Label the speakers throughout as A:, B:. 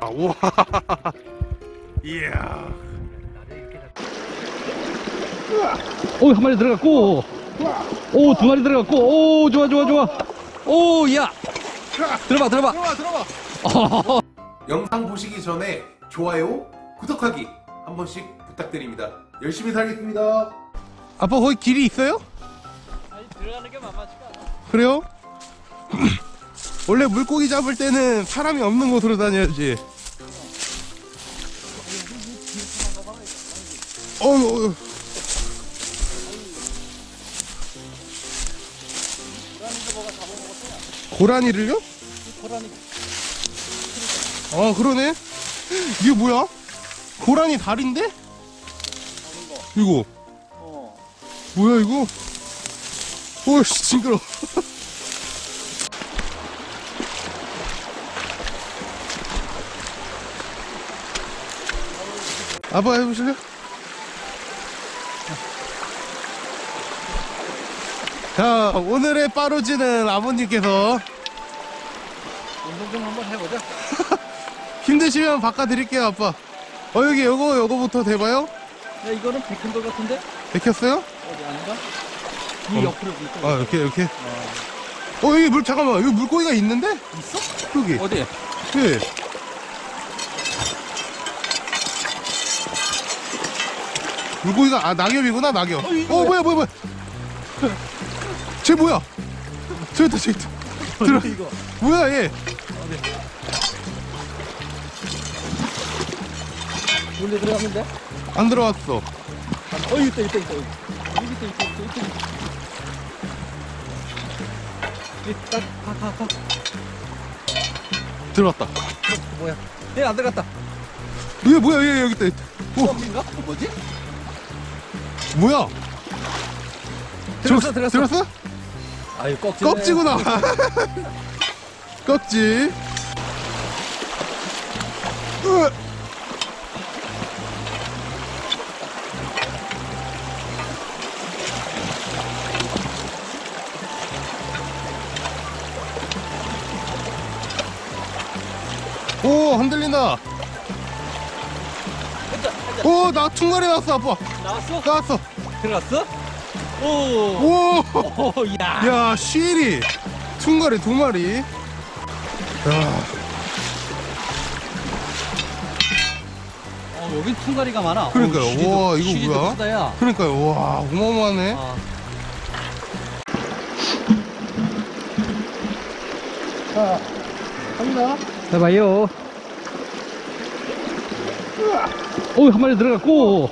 A: 아, 우와. 이야.
B: 오, 한 마리 들어갔고. 오, 두 마리 들어갔고. 오, 좋아, 좋아, 좋아. 오, 야. 들어봐, 들어봐.
A: 들어와. 어, 영상 보시기 전에 좋아요, 구독하기 한 번씩 부탁드립니다. 열심히 살겠습니다. 아빠 거기 길이 있어요?
B: 아니, 들어가는 게 만만치가 않아.
A: 그래요? 원래 물고기 잡을 때는 사람이 없는 곳으로 다녀야지. 어휴. 고라니를요?
B: 고라니.
A: 아 그러네. 이게 뭐야? 고라니 다리인데? 이거
B: 어.
A: 뭐야 이거? 오씨 징그러. 아빠 해보실래? 자 오늘의 빠루지는 아버님께서
B: 운동 좀 한번 해보자.
A: 힘드시면 바꿔드릴게요 아빠. 어 여기 요거 요거부터 대봐요.
B: 야, 이거는 백현돌 같은데?
A: 베꼈어요?
B: 어디 아닌가? 이
A: 어.
B: 옆으로 물고.
A: 아 이렇게 이렇게. 어 여기 물 잠깐만 여기 물고기가 있는데?
B: 있어?
A: 여기.
B: 어디?
A: 예. 물고기가 아 낙엽이구나 낙엽.
B: 어,
A: 어,
B: 이거
A: 뭐야 뭐야 뭐야. 쟤 뭐야? 저기 있다 저기 있다. 들어.
B: 이거.
A: 뭐야 얘?
B: 물에 들어갔는데?
A: 안 들어왔어.
B: 어, 있다, 있다, 있다. 여기 있다, 있다, 있다, 있다. 딱, 가, 가, 가.
A: 들어왔다.
B: 어, 뭐야? 얘안 들어갔다.
A: 얘 뭐야 얘 여기 있다. 있다. 오
B: 껌인가? 뭐지?
A: 뭐야?
B: 들었어, 들었어.
A: 들었어?
B: 아유, 꺽지.
A: 껍질. 으. 오 흔들린다. 오 나 퉁가리 나왔어 아빠.
B: 나왔어?
A: 나왔어.
B: 들어갔어? 오.
A: 오.
B: 오, 야.
A: 야, 쉬리 퉁가리 두 마리. 야,
B: 어, 여긴 퉁가리가 많아.
A: 그러니까요.
B: 오, 시리도-
A: 와, 이거 뭐야?
B: 크다, 야.
A: 그러니까요. 와, 어마어마하네.
B: 아,
A: 자, 갑니다.
B: 해봐요. 오, 한 마리 들어갔고.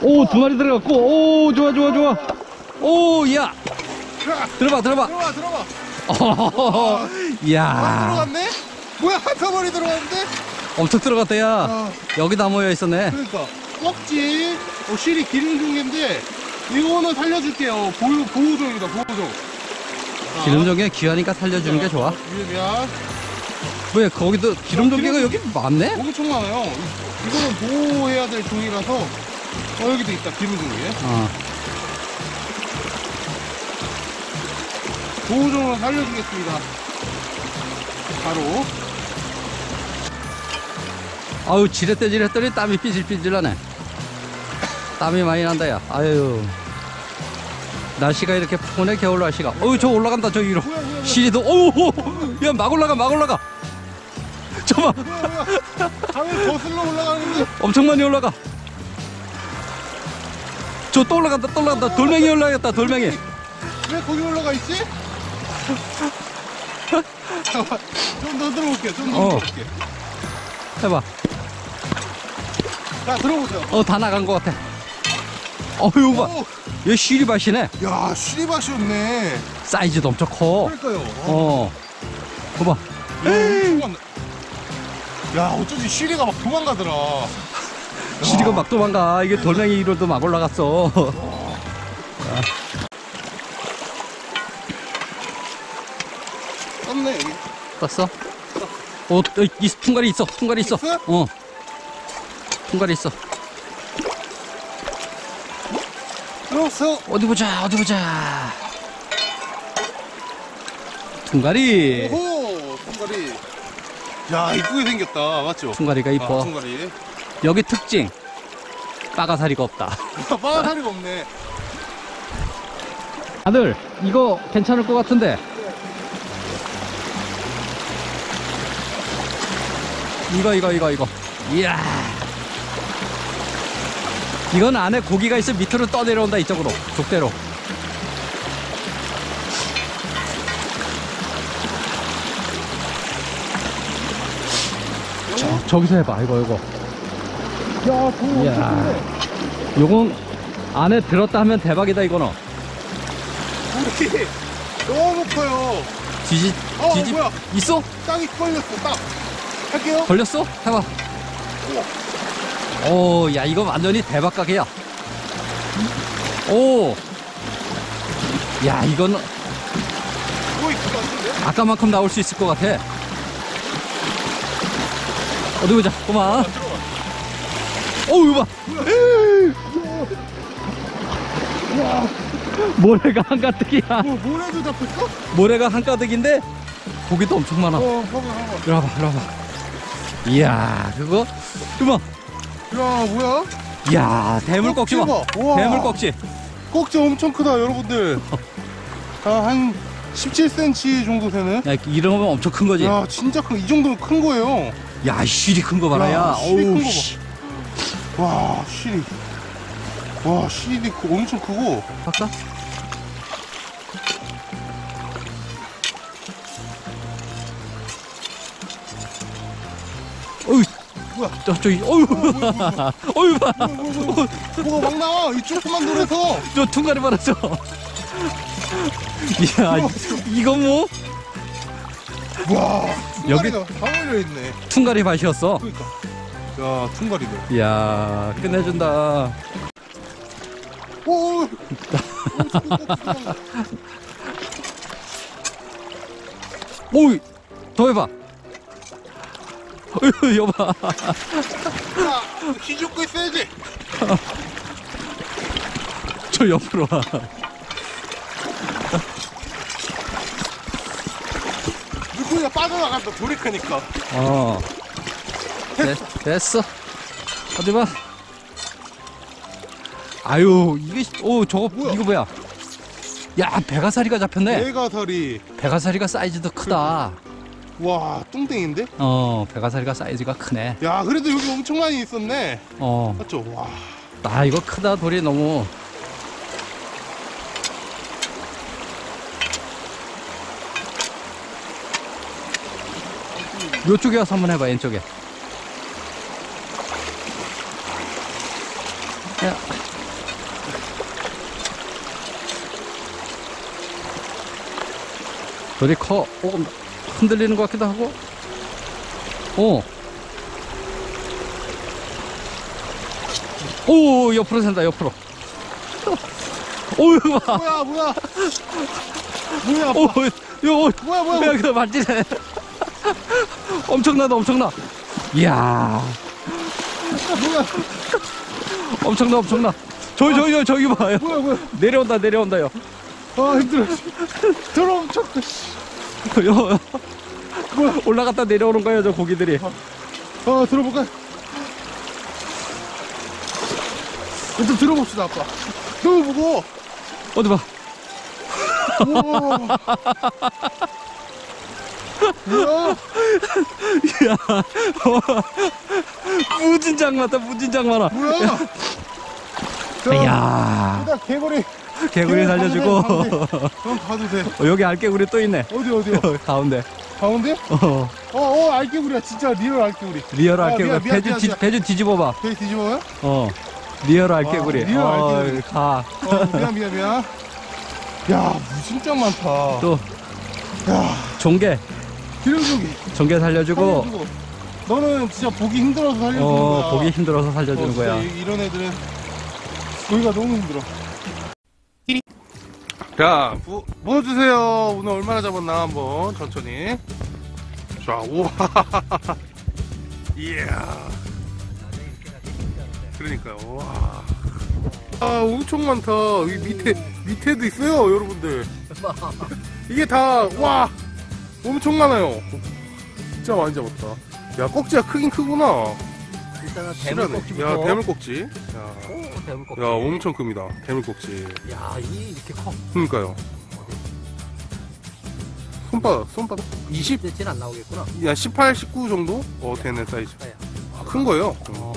B: 오, 두 마리 들어갔고. 오, 좋아, 좋아, 좋아. 오, 야. 들어봐, 들어봐.
A: 들어와, 들어와.
B: 어,
A: 아,
B: 야.
A: 들어갔네? 뭐야, 한 마리 들어갔는데?
B: 엄청 들어갔다, 야.
A: 아,
B: 여기 다 모여 있었네.
A: 그러니까. 꺽지, 어, 쉬리 기름 중인데, 이거는 살려줄게요. 보호, 보호종입니다, 보호종. 자,
B: 기름종개 귀하니까 살려주는 게 좋아.
A: 유리야.
B: 왜 거기도 기름종개가 여기 많네?
A: 엄청 많아요. 이- 이거는 보호해야 될 종이라서, 어, 여기도 있다, 기름 종이.
B: 어.
A: 보호종으로 살려주겠습니다. 바로.
B: 아유 지렛대 지렛더니 땀이 삐질삐질하네 땀이 많이 난다 야 아유 날씨가 이렇게 푸네 겨울 날씨가 어우 저 올라간다 저 위로
A: 뭐야, 뭐야, 뭐야.
B: 시리도 어우 야 막 올라가 막 올라가 저봐.
A: 밤에 거슬러 올라가는데?
B: 엄청 많이 올라가 저 또 올라간다 또 올라간다 돌멩이 올라가겠다 돌멩이
A: 왜 거기 올라가 있지? 잠깐만, 좀더 들어볼게요. 좀더
B: 어.
A: 들어볼게요.
B: 해봐
A: 자, 들어보세요.
B: 어 다 나간 것 같아 어휴
A: 오,
B: 봐얘 시리밭이네
A: 야, 쉬리밭이었네.
B: 사이즈도 엄청 커
A: 그러니까요.
B: 어. 봐봐.
A: 에이. 야, 어쩐지 쉬리가 막 도망가더라.
B: 시리가 막 도망가. 이게 돌멩이 위로도 막 올라갔어.
A: 떴네, 여기.
B: 떴어? 어, 어, 이 퉁가리 있어. 퉁가리 있어.
A: 있어요?
B: 어. 퉁가리 있어.
A: 들어왔어.
B: 어디 보자. 어디 보자. 퉁가리.
A: 오호. 야, 이쁘게 생겼다. 맞죠?
B: 퉁가리가
A: 아,
B: 이뻐.
A: 퉁가리.
B: 여기 특징. 빠가사리가 없다.
A: 빠가사리가 없네.
B: 아들, 이거 괜찮을 것 같은데. 이거, 이거, 이거, 이거. 이야. 이건 안에 고기가 있으면 밑으로 떠내려온다, 이쪽으로. 족대로. 저, 저기서 해봐, 이거, 이거.
A: 야, 저
B: 이야. 요건 안에 들었다 하면 대박이다, 이거는.
A: 우리 너무 커요.
B: 뒤집,
A: 어,
B: 뒤집.
A: 뭐야?
B: 있어?
A: 땅이 걸렸어, 딱. 할게요.
B: 걸렸어? 해봐. 오, 야, 이거 완전히 대박 가게야. 오. 야, 이건
A: 거의 그거 같은데?
B: 아까만큼 나올 수 있을 것 같아. 어디 보자, 고마. 어우, 이거 봐. 모래가 한가득이야.
A: 뭐, 모래도 잡혔어?
B: 모래가 한가득인데 고기도 엄청 많아.
A: 어, 봐봐, 봐봐.
B: 이리 와봐, 이리 와봐. 이야, 그거, 이거 봐.
A: 야, 뭐야?
B: 이야, 대물 꺽지 봐.
A: 봐. 우와.
B: 대물 꺽지.
A: 꼭지 엄청 크다, 여러분들. 아, 한 17cm 정도 되는?
B: 야, 이러면 엄청 큰 거지.
A: 야, 진짜 큰, 이 정도면 큰 거예요.
B: 야, 실이 큰 거 봐라, 야.
A: 야, 실이
B: 어우,
A: 큰거 봐.
B: 씨.
A: 와, 실이. 와, 실이 크- 엄청 크고.
B: 할까? 어이,
A: 뭐야?
B: 저, 저기, 어유, 어유, 봐.
A: 뭐가 막 나와, 이 조그만 돌에서.
B: 저 퉁가리 봐라, 저. 이야, 이- 이거 뭐?
A: 와,
B: 여기-
A: 퉁가리가 다 걸려있네.
B: 퉁가리 밭이었어.
A: 그니까. 야, 퉁가리들.
B: 이야, 끝내준다.
A: 오!
B: 오이, 더 해봐. 어휴, 여봐.
A: 야, 휘죽고 있어야지.
B: 저 옆으로 와.
A: 물고기가 빠져나간다, 돌이 크니까.
B: 어. 됐, 됐어. 어디 봐. 아유, 이게, 오, 저거,
A: 뭐야?
B: 이거 뭐야. 야, 배가사리가 잡혔네.
A: 대가살이.
B: 배가사리가 사이즈도 크다.
A: 와, 뚱땡인데?
B: 어, 배가사리가 사이즈가 크네.
A: 야, 그래도 여기 엄청 많이 있었네.
B: 어,
A: 맞죠? 와.
B: 아, 이거 크다, 돌이 너무. 요쪽에 와서 한번 해봐, 왼쪽에. 야. 돌이 커. 오, 흔들리는 것 같기도 하고. 오. 오, 옆으로 샌다, 옆으로. 오, 이거 봐.
A: 뭐야, 뭐야. 뭐야,
B: 오, 이거,
A: 뭐야, 뭐야.
B: 야, 그 말지네. 엄청나다, 엄청나. 이야,
A: 뭐야,
B: 엄청나, 엄청나. 저기, 저기, 저기, 저기 봐요.
A: 뭐야, 뭐야.
B: 내려온다, 내려온다요.
A: 아, 힘들어. 돌 엄청.
B: 요, 올라갔다 내려오는 거예요, 저 고기들이.
A: 어, 들어볼까? 좀 들어봅시다, 아빠. 너무 무거워.
B: 어디 봐.
A: 뭐야?
B: 이야, 무진장 많다, 무진장 많아.
A: 뭐야? 자,
B: 이야,
A: 일단 개구리.
B: 개구리 살려주고.
A: 그럼 봐도 돼.
B: 어, 여기 알개구리 또 있네.
A: 어디, 어디요?
B: 가운데.
A: 가운데?
B: 어,
A: 어, 어, 알개구리야. 진짜 real 알개구리.
B: real
A: 아,
B: 알개구리.
A: 미안, 미안,
B: 배주,
A: 미안,
B: 뒤,
A: 미안.
B: 배주 뒤집어봐.
A: 배 뒤집어요?
B: 어. real 알개구리.
A: 와, real
B: 어,
A: 알개구리.
B: 가.
A: 어, 미안, 미안, 미안. 야, 진짜 많다.
B: 또,
A: 야,
B: 종개.
A: 기름종개.
B: 종개 살려주고.
A: 살려주고. 너는 진짜 보기 힘들어서 살려주는
B: 어,
A: 거야.
B: 보기 힘들어서 살려주는
A: 어,
B: 거야.
A: 진짜 이- 이런 애들은 보기가 너무 힘들어. 자, 부, 부어주세요. 오늘 얼마나 잡았나 한번 천천히. 자, 우와. 이야. 그러니까요. 와. 아, 엄청 많다. 이 밑에, 밑에도 있어요, 여러분들. 이게 다, 와! 엄청 많아요. 진짜 많이 잡았다. 야, 꼭지가 크긴 크구나.
B: 일단은
A: 실하네.
B: 대물꼭지부터.
A: 야, 대물꼭지. 야,
B: 오, 대물 꼭지.
A: 야, 엄청 큽니다. 대물꼭지.
B: 야, 이 이렇게 커.
A: 그러니까요. 손바닥, 손바닥. 20,
B: 대진 안 나오겠구나.
A: 야, 18, 19 정도? 어, 되는 사이즈.
B: 아야.
A: 아, 큰 거예요.
B: 어.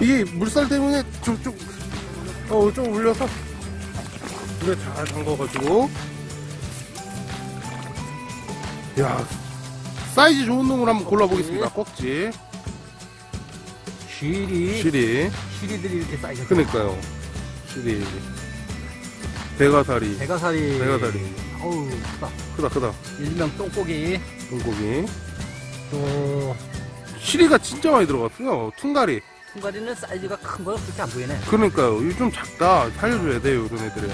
A: 이게 물살 때문에 좀, 좀, 어, 좀 울려서. 물에 잘 담궈가지고. 야, 사이즈 좋은 놈을 한번 골라보겠습니다. 꺽지.
B: 쉬리.
A: 쉬리.
B: 쉬리들이 이렇게 쌓이죠.
A: 그니까요. 쉬리. 대가사리.
B: 대가사리.
A: 대가사리.
B: 어우, 크다.
A: 크다, 크다.
B: 일명 똥고기.
A: 돌고기.
B: 또,
A: 쉬리가 진짜 많이 들어갔어요. 퉁가리.
B: 퉁가리는 사이즈가 큰 거 그렇게 안 보이네.
A: 그러니까요. 이거 좀 작다. 살려줘야 돼요, 이런 애들은.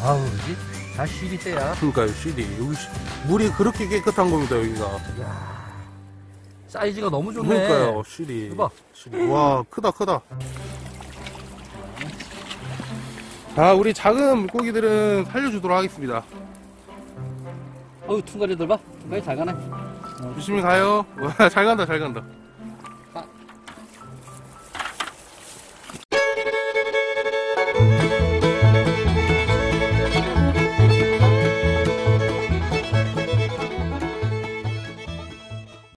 B: 아우, 이, 다 쉬리 때야.
A: 그러니까요, 시리. 여기 시- 물이 그렇게 깨끗한 겁니다, 여기가.
B: 야 사이즈가 너무 좋네.
A: 그러니까요.
B: 이거 봐.
A: 와, 크다, 크다. 아, 우리 작은 물고기들은 살려주도록 하겠습니다.
B: 어우, 퉁가리들 봐. 퉁가리 잘 가네.
A: 조심히 가요. 와, 잘 간다, 잘 간다.